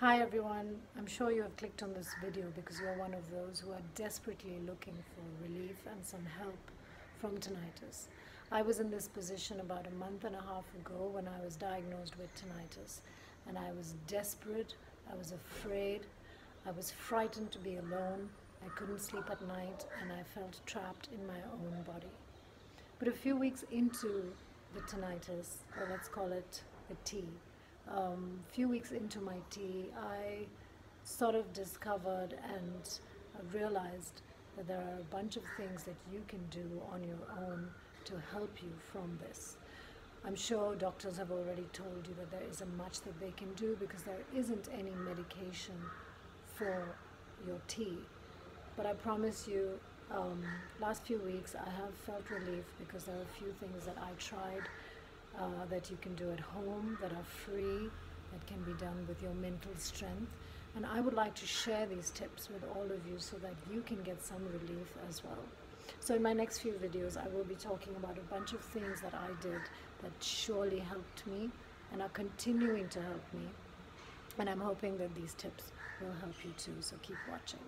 Hi everyone, I'm sure you have clicked on this video because you're one of those who are desperately looking for relief and some help from tinnitus. I was in this position about a month and a half ago when I was diagnosed with tinnitus and I was desperate, I was afraid, I was frightened to be alone, I couldn't sleep at night and I felt trapped in my own body. But a few weeks into the tinnitus, or let's call it the T, um, few weeks into my T, I sort of discovered and realized that there are a bunch of things that you can do on your own to help you from this. I'm sure doctors have already told you that there isn't much that they can do because there isn't any medication for your T. But I promise you, um, last few weeks I have felt relief because there are a few things that I tried uh, that you can do at home that are free, that can be done with your mental strength. And I would like to share these tips with all of you so that you can get some relief as well. So in my next few videos, I will be talking about a bunch of things that I did that surely helped me and are continuing to help me. And I'm hoping that these tips will help you too, so keep watching.